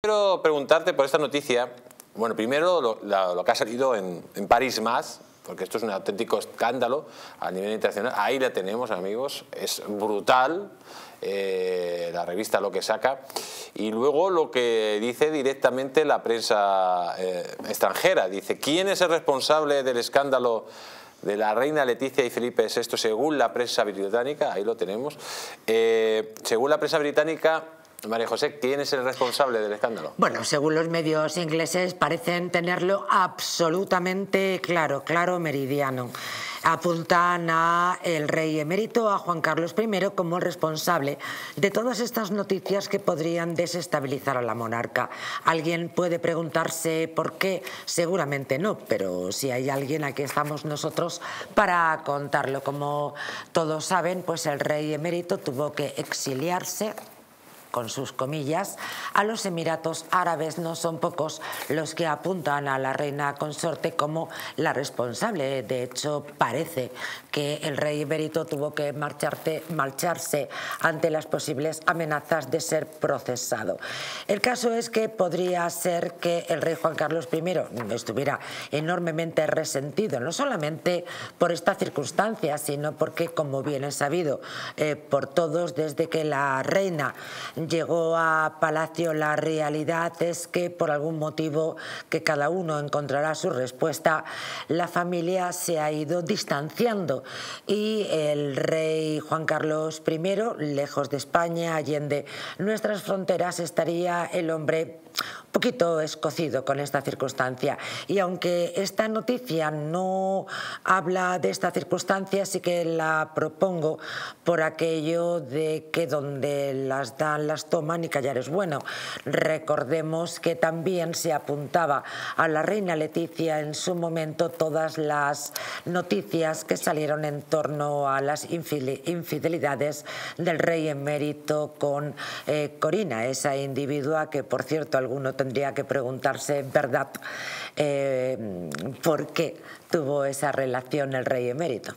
Quiero preguntarte por esta noticia, bueno, primero lo, que ha salido en, París Más, porque esto es un auténtico escándalo a nivel internacional, ahí la tenemos amigos, es brutal eh, la revista lo que saca, y luego lo que dice directamente la prensa eh, extranjera, dice, ¿quién es el responsable del escándalo de la reina Leticia y Felipe VI según la prensa británica? Ahí lo tenemos. Eh, según la prensa británica, María José, ¿quién es el responsable del escándalo? Bueno, según los medios ingleses parecen tenerlo absolutamente claro, claro, meridiano. Apuntan a el rey emérito, a Juan Carlos I, como el responsable de todas estas noticias que podrían desestabilizar a la monarca. ¿Alguien puede preguntarse por qué? Seguramente no, pero si hay alguien, aquí estamos nosotros para contarlo. Como todos saben, pues el rey emérito tuvo que exiliarse con sus comillas, a los Emiratos Árabes no son pocos los que apuntan a la reina consorte como la responsable. De hecho, parece que el rey emérito tuvo que marcharse ante las posibles amenazas de ser procesado. El caso es que podría ser que el rey Juan Carlos I estuviera enormemente resentido, no solamente por esta circunstancia, sino porque, como bien es sabido eh, por todos, desde que la reina llegó a Palacio, la realidad es que por algún motivo que cada uno encontrará su respuesta, la familia se ha ido distanciando y el rey Juan Carlos I, lejos de España, allende nuestras fronteras, estaría el hombre un poquito escocido con esta circunstancia. Y aunque esta noticia no habla de esta circunstancia, sí que la propongo por aquello de que donde las dan las toman y callar es bueno. Recordemos que también se apuntaba a la reina Leticia en su momento todas las noticias que salieron en torno a las infidelidades del rey emérito con eh, Corina, esa individua que por cierto alguno tendría que preguntarse verdad eh, por qué tuvo esa relación el rey emérito.